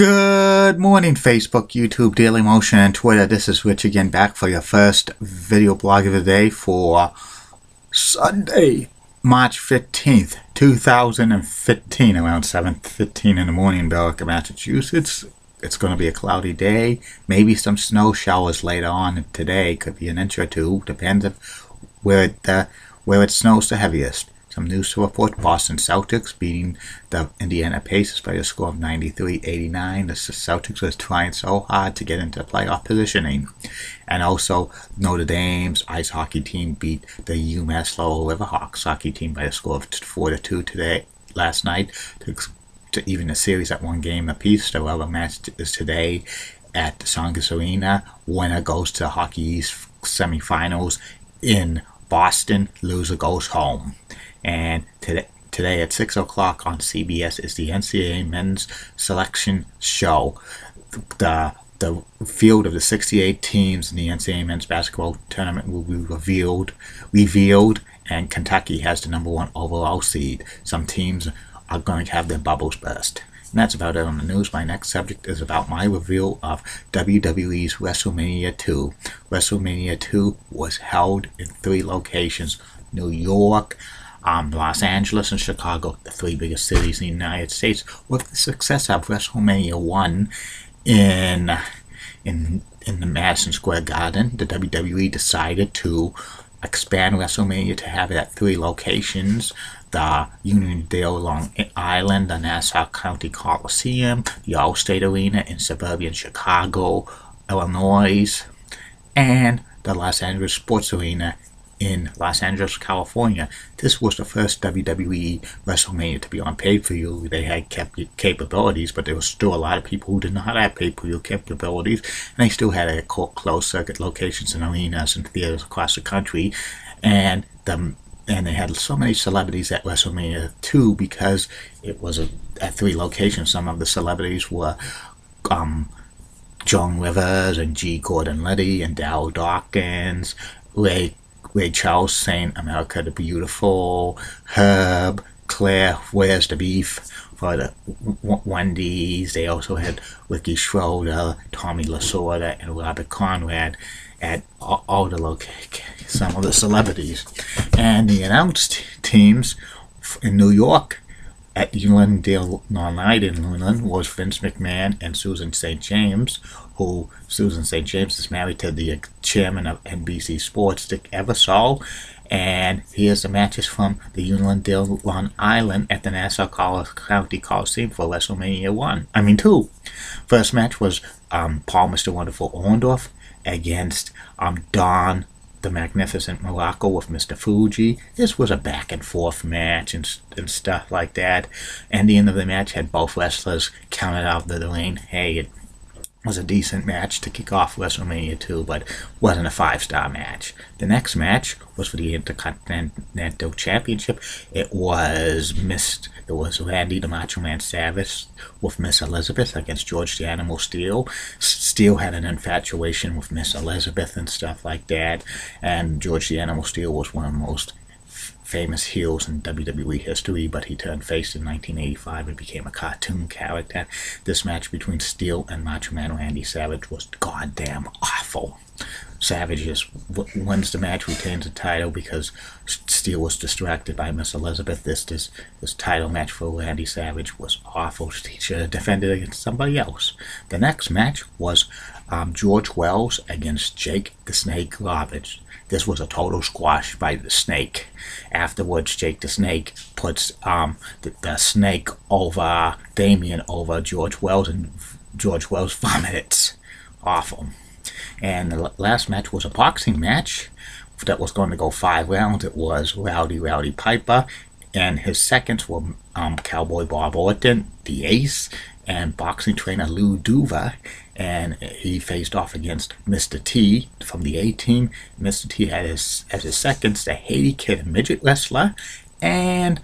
Good morning, Facebook, YouTube, Daily Motion, and Twitter. This is Rich again, back for your first video blog of the day for Sunday, March 15th, 2015, around 7.15 in the morning in Billerica, Massachusetts. It's going to be a cloudy day, maybe some snow showers later on today. Could be an inch or two, depends on where it, uh, where it snows the heaviest. Some news to report. Boston Celtics beating the Indiana Pacers by a score of 93-89. The Celtics was trying so hard to get into playoff positioning. And also Notre Dame's ice hockey team beat the UMass Lowell Riverhawks hockey team by a score of 4-2 today last night to, to even the series at one game apiece. The rubber match is today at the Tsongas Arena. Winner goes to Hockey East semifinals in Boston. Loser goes home. And today, today at 6 o'clock on CBS is the NCAA Men's Selection Show. The the field of the 68 teams in the NCAA men's basketball tournament will be revealed, revealed, and Kentucky has the number one overall seed. Some teams are going to have their bubbles burst. And that's about it on the news. My next subject is about my review of WWE's WrestleMania 2. WrestleMania 2 was held in three locations New York, um, Los Angeles and Chicago, the three biggest cities in the United States, with the success of WrestleMania 1 in in in the Madison Square Garden, the WWE decided to expand WrestleMania to have it at three locations. The Uniondale Long Island, the Nassau County Coliseum, the Allstate Arena in suburban Chicago, Illinois, and the Los Angeles Sports Arena in Los Angeles, California. This was the first WWE WrestleMania to be on pay-per-view. They had kept capabilities, but there was still a lot of people who did not have pay-per-view capabilities, and they still had a closed circuit locations and arenas and theaters across the country, and the and they had so many celebrities at WrestleMania 2 because it was a, at three locations. Some of the celebrities were um, Joan Rivers and G. Gordon Liddy and Darryl Dawkins, Ray Ray Charles saying America the Beautiful, Herb, Claire, Where's the Beef for the Wendy's. They also had Ricky Schroder, Tommy Lasorda, and Robert Conrad at all the locations, some of the celebrities. And the announced teams in New York at Uniondale Night in Newland was Vince McMahon and Susan St. James, who Susan St. James is married to the chairman of NBC Sports, Dick Ebersol. And here's the matches from the Uniondale Long Island at the Nassau County Coliseum for WrestleMania 1. I mean 2. First match was um, Paul Mr. Wonderful Orndorff against um, Don the Magnificent Muraco with Mr. Fuji. This was a back and forth match and, and stuff like that. And the end of the match had both wrestlers counted out of the ring. Hey, it was a decent match to kick off WrestleMania 2, but wasn't a five star match. The next match was for the Intercontinental Championship. It was missed. It was Randy the Macho Man Savage with Miss Elizabeth against George the Animal Steele. Steele had an infatuation with Miss Elizabeth and stuff like that, and George the Animal Steele was one of the most famous heels in WWE history, but he turned face in 1985 and became a cartoon character. This match between Steele and Macho Man Randy Savage was goddamn awful. Savage just wins the match, retains the title because Steele was distracted by Miss Elizabeth. This this this title match for Randy Savage was awful. He should have defended against somebody else. The next match was um, George Wells against Jake the Snake Roberts. This was a total squash by the Snake. Afterwards, Jake the Snake puts um, the, the Snake over Damien over George Wells, and George Wells vomits. Awful. And the last match was a boxing match that was going to go five rounds. It was Rowdy Roddy Piper, and his seconds were um, Cowboy Bob Orton, the Ace, and boxing trainer Lou Duva, and he faced off against Mr. T from the A team. Mr. T had his as his seconds the Haiti Kid midget wrestler, and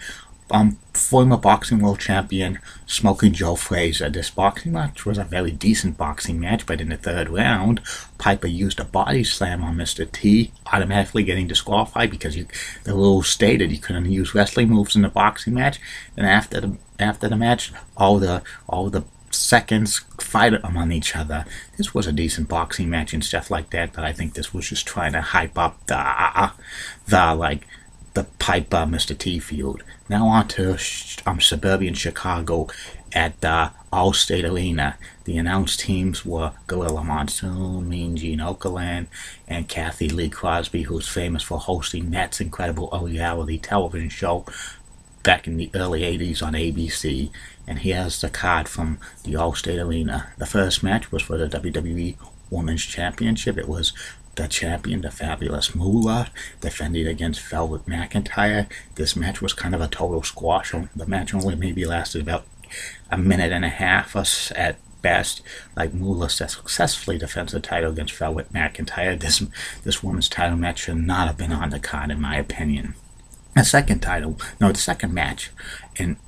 um, former boxing world champion Smoking Joe Frazier. This boxing match was a very decent boxing match, but in the third round, Piper used a body slam on Mr. T, automatically getting disqualified because you, the rules stated you couldn't use wrestling moves in the boxing match. And after the after the match, all the all the seconds fight among each other. This was a decent boxing match and stuff like that, but I think this was just trying to hype up the the like the Piper Mr. T field. Now on to um, suburban Chicago at the Allstate Arena. The announced teams were Gorilla Monsoon, Mean Gene Okerlund, and Cathy Lee Crosby, who's famous for hosting That's Incredible reality television show back in the early 80s on ABC. And here's the card from the Allstate Arena. The first match was for the WWE Women's Championship. It was the champion, the fabulous Moolah, defending against Velvet McIntyre. This match was kind of a total squash. The match only maybe lasted about a minute and a half at best. Like Moolah successfully defends the title against Velvet McIntyre. This this woman's title match should not have been on the card, in my opinion. The second title, no, the second match in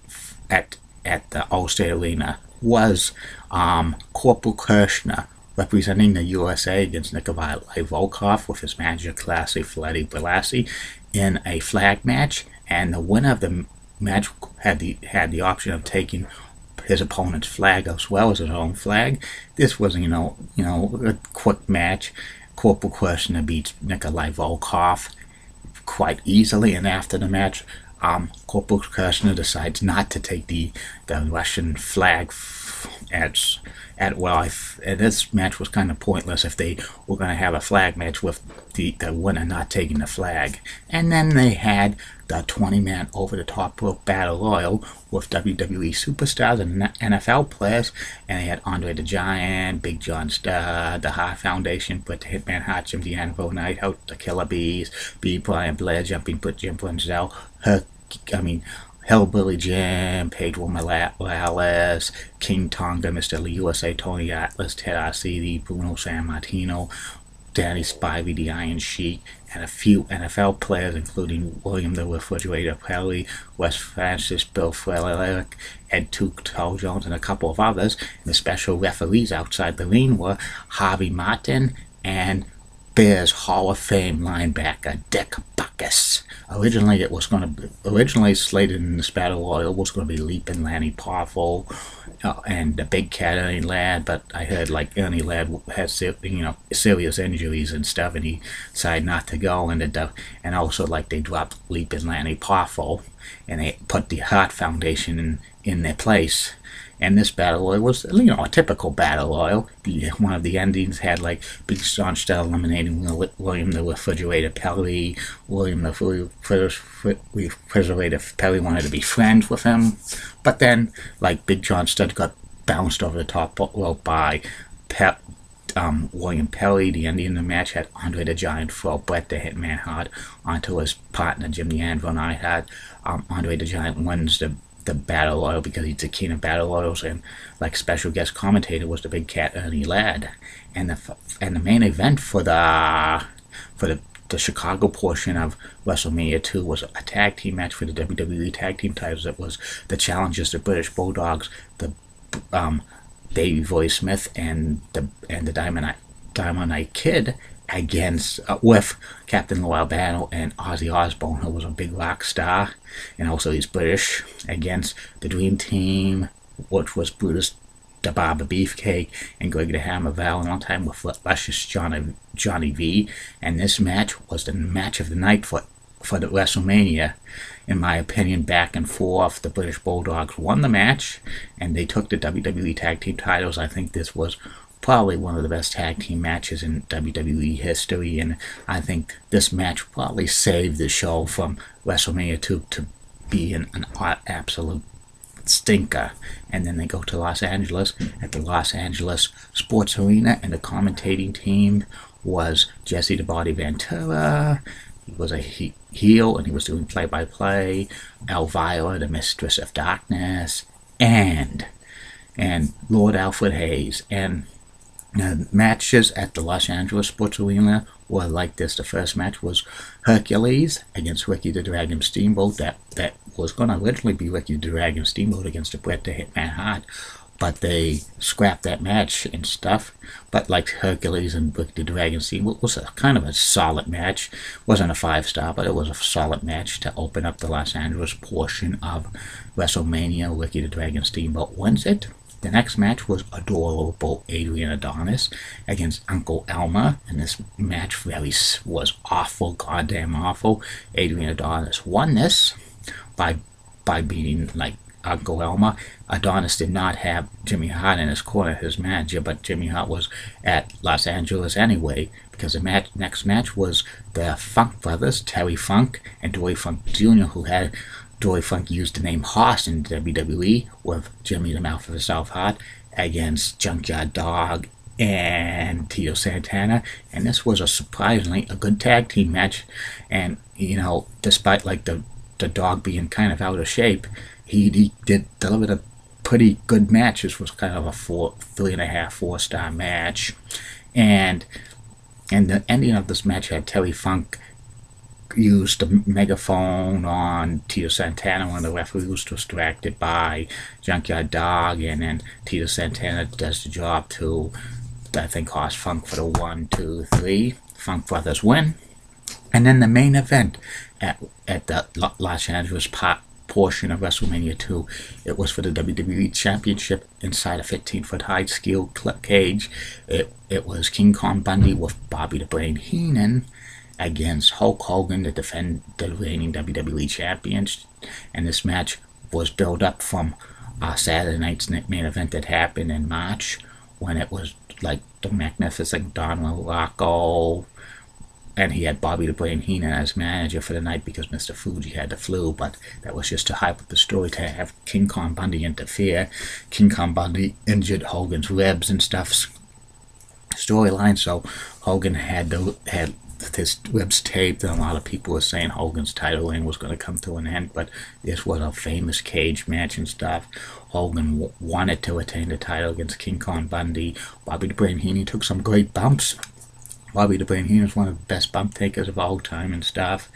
at at the Allstate Arena was um, Corporal Kirchner representing the USA against Nikolai Volkov with his manager Classy Freddie Blassie in a flag match, and the winner of the match had the had the option of taking his opponent's flag as well as his own flag. This was, you know, you know, a quick match. Corporal Kirchner beats Nikolai Volkov quite easily, and after the match, um, Corporal Kirchner decides not to take the the Russian flag at at well, and this match was kind of pointless if they were going to have a flag match with the, the winner not taking the flag. And then they had the 20 man over the top rope battle royal with WWE superstars and NFL players. And they had Andre the Giant, Big John Studd, the Hart Foundation, put the Hitman Hart, Jim D'Anville, Neidhart, the Killer Bees, B. Brian Blair, Jumping, put Jim Brunzell, her, I mean, Hillbilly Jim, Pedro Morales, King Tonga, Mr. Lee USA, Tony Atlas, Ted Arcidi, Bruno Sammartino, Danny Spivey, the Iron Sheik, and a few NFL players, including William the Refrigerator Perry, Russ Francis, Bill Frederick, Ed Tuke, Jones, and a couple of others. And the special referees outside the ring were Harvey Martin and Bears Hall of Fame linebacker Dick Butkus. Originally, it was going to be, originally slated in this battle royal was going to be Leaping Lanny Poffo uh, and the Big Cat Ernie Ladd, but I heard like Ernie Ladd had you know serious injuries and stuff, and he decided not to go. And the, and also like they dropped Leaping Lanny Poffo, and they put the Hart Foundation in in their place. And this battle royal was, you know, a typical battle oil. One of the endings had like Big John Studd eliminating William the Refrigerator Perry. William the Refrigerator Perry wanted to be friends with him. But then, like, Big John Studd got bounced over the top rope by Pe- um, William Perry. The ending of the match had Andre the Giant throw Bret the Hitman Hart onto his partner Jim the Anvil Neidhart. Um, Andre the Giant wins the the battle royal because he's the king of battle royals and like special guest commentator was the big cat Ernie Ladd and the and the main event for the for the the Chicago portion of WrestleMania 2 was a tag team match for the WWE tag team titles. It was the challengers, the British Bulldogs, the um, Davey Boy Smith, and the and the Diamond Dynamite Kid against uh, with Captain Lou Albano and Ozzy Osbourne, who was a big rock star, and also he's British, against the Dream Team, which was Brutus the Barber Beefcake and Greg the Hammer Valentine with Luscious Johnny, Johnny V. And this match was the match of the night for for the WrestleMania. In my opinion, back and forth, the British Bulldogs won the match, and they took the WWE Tag Team titles. I think this was probably one of the best tag team matches in WWE history, and I think this match probably saved the show from WrestleMania 2 to be an, an absolute stinker. And then they go to Los Angeles at the Los Angeles Sports Arena, and the commentating team was Jesse the Body Ventura. He was a he- heel, and he was doing play-by-play. Elvira, the Mistress of Darkness, and and Lord Alfred Hayes, and matches at the Los Angeles Sports Arena were like this. The first match was Hercules against Ricky the Dragon Steamboat. That that was going to originally be Ricky the Dragon Steamboat against the Bret the Hitman Hart, but they scrapped that match and stuff. But like Hercules and Ricky the Dragon Steamboat was a kind of a solid match. wasn't a five star, but it was a solid match to open up the Los Angeles portion of WrestleMania. Ricky the Dragon Steamboat wins it The next match was adorable Adrian Adonis against Uncle Elmer, and this match really was awful, goddamn awful. Adrian Adonis won this by by beating like Uncle Elmer. Adonis did not have Jimmy Hart in his corner, his manager, but Jimmy Hart was at Los Angeles anyway because the match, next match was the Funk brothers, Terry Funk and Dory Funk Jr., who had Dory Funk used the name Hoss in WWE with Jimmy the Mouth of the South Hart against Junkyard Dog and Tito Santana, and this was a surprisingly a good tag team match. And you know, despite like the the dog being kind of out of shape, he, he did deliver a pretty good match. This was kind of a four, three and a half, four star match, and and the ending of this match had Terry Funk used the megaphone on Tito Santana when the referee was distracted by Junkyard Dog, and then Tito Santana does the job to, I think, cost Funk for the one, two, three. Funk Brothers win. And then the main event at, at the Los Angeles Park portion of WrestleMania 2. It was for the WWE Championship inside a 15 foot high steel cage. It, it was King Kong Bundy with Bobby the Brain Heenan against Hulk Hogan to defend the reigning WWE Champions. And this match was built up from uh, Saturday night's main event that happened in March when it was like the magnificent Don Muraco and he had Bobby the Brain Heenan as manager for the night because Mr. Fuji had the flu, but that was just to hype up the story to have King Kong Bundy interfere. King Kong Bundy injured Hogan's ribs and stuff storyline, so Hogan had the had his ribs taped, and a lot of people were saying Hogan's title reign was going to come to an end, but this was a famous cage match and stuff. Hogan wanted to retain the title against King Kong Bundy. Bobby the Brain took some great bumps Bobby the Brain Heenan is one of the best bump takers of all time and stuff.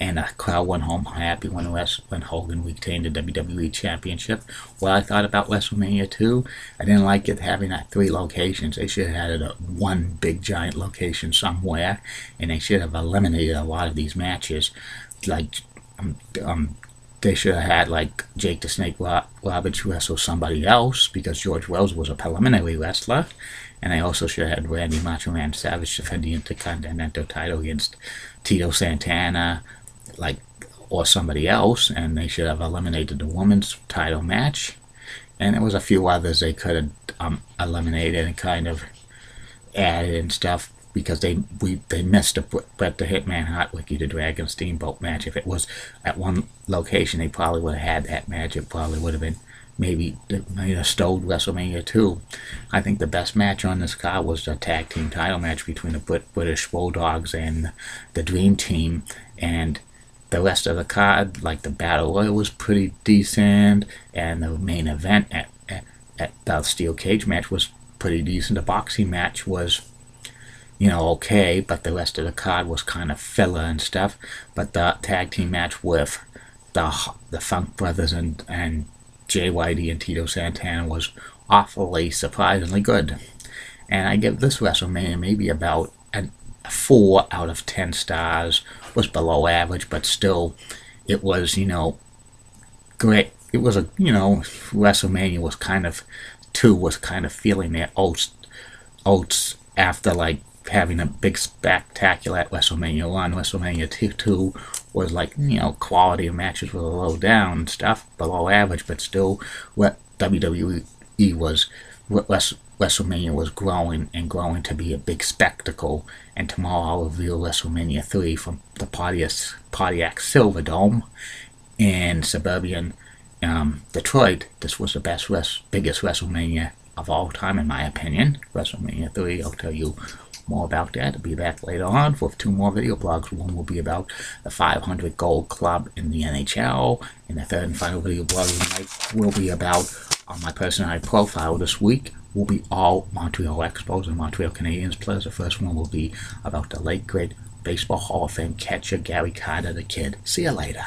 And the crowd went home happy when West, when Hogan retained the WWE Championship. What I thought about WrestleMania 2, I didn't like it having at three locations. They should have had it at one big giant location somewhere, and they should have eliminated a lot of these matches. Like, um, um they should have had like Jake the Snake Roberts wrestle somebody else because George Wells was a preliminary wrestler, and they also should have had Randy Macho Man Savage defend the Intercontinental title against Tito Santana, like, or somebody else, and they should have eliminated the women's title match. And there was a few others they could have um, eliminated and kind of added and stuff because they we they missed a Bret the Hitman Hart Ricky the Dragon Steamboat match. If it was at one location, they probably would have had that match. It probably would have been maybe know, stole WrestleMania 2. I think the best match on this card was the tag team title match between the British Bulldogs and the Dream Team. And the rest of the card, like the Battle Royal, was pretty decent. And the main event at, at, at the Steel Cage match was pretty decent. The boxing match was you know, okay, but the rest of the card was kind of filler and stuff. But the tag team match with the the Funk Brothers and and JYD and Tito Santana was awfully surprisingly good. And I give this WrestleMania maybe about a 4 out of 10 stars. Was below average, but still, it was, you know, great. It was a, you know, WrestleMania was kind of, 2 was kind of feeling their oats, oats after, like, having a big spectacular at WrestleMania 1. WrestleMania 2, 2 was like, you know, quality of matches were a low down and stuff, below average, but still what WWE was, what WrestleMania was growing and growing to be a big spectacle. And tomorrow I'll reveal WrestleMania 3 from the Pontiac, Silverdome in suburban um, Detroit. This was the best, biggest WrestleMania of all time, in my opinion. WrestleMania 3, I'll tell you more about that. I'll be back later on with two more video blogs. One will be about the 500 Gold Club in the NHL, and the third and final video blog will be about on my personality profile this week will be all Montreal Expos and Montreal Canadiens players. The first one will be about the late great Baseball Hall of Fame catcher Gary Carter the Kid. See you later.